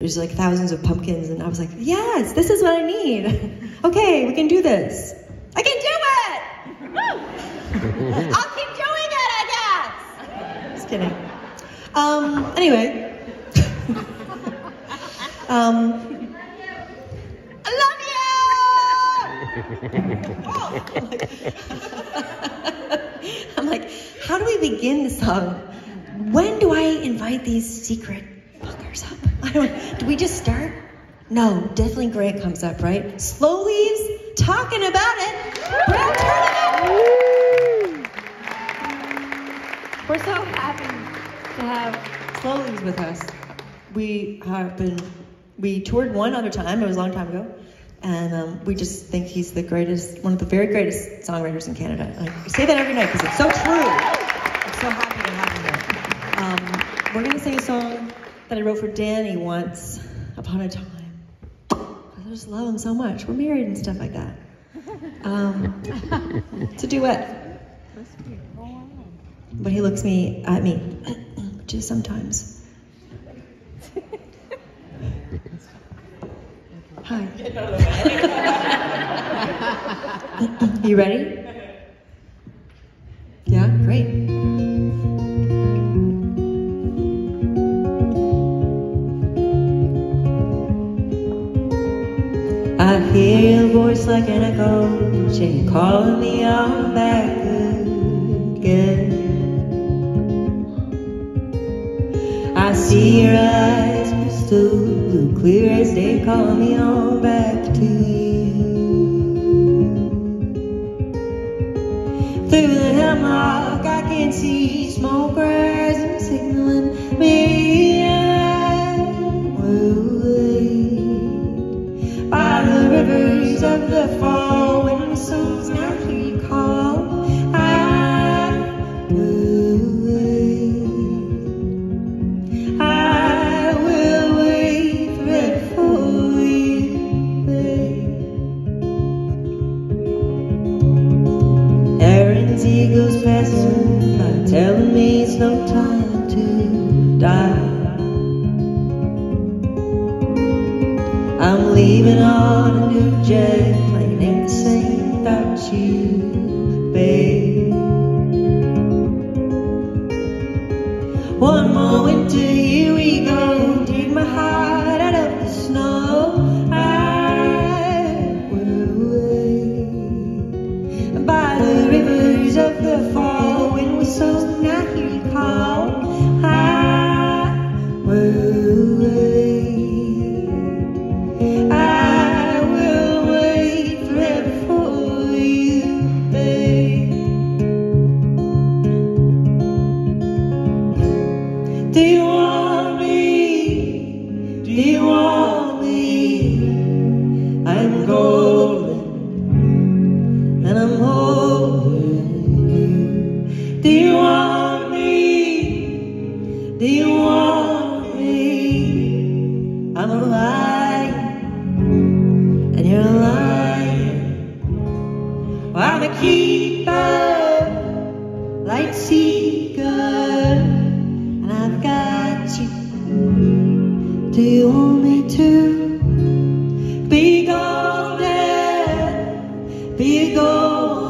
There's like thousands of pumpkins, and I was like, yes, this is what I need. okay, we can do this. I can do it! I'll keep doing it, I guess! Just kidding. Um, anyway. um, I love you! I'm like, how do we begin the song? When do I invite these secret? I don't, do we just start? No, definitely Grant comes up, right? Slow leaves, talking about it. Brown. We're so happy to have Slow leaves with us. We have been, we toured one other time, it was a long time ago. And um, we just think he's the greatest, one of the very greatest songwriters in Canada. I say that every night because it's so true. I'm so happy to have him here. Um, we're going to sing a song that I wrote for Danny once upon a time. I just love him so much. We're married and stuff like that. Um, it's a duet. But he looks me at me, just sometimes. Hi. you ready? Yeah, great. Hear your voice like an echo, saying, calling me on back again. I see your eyes crystal blue, clear as day, calling me on back to you. Through the hemlock, I can see smoke rising, signaling me. Aaron's eagles passing by, telling me it's no time to die. I'm leaving on a new jet plane, ain't the same without you, babe. And I'm holding you. Do you want me? Do you want me? I'm a lion and you're a lion. Well, I'm a keeper, light seeker, and I've got you. Do you want me to be golden? He go.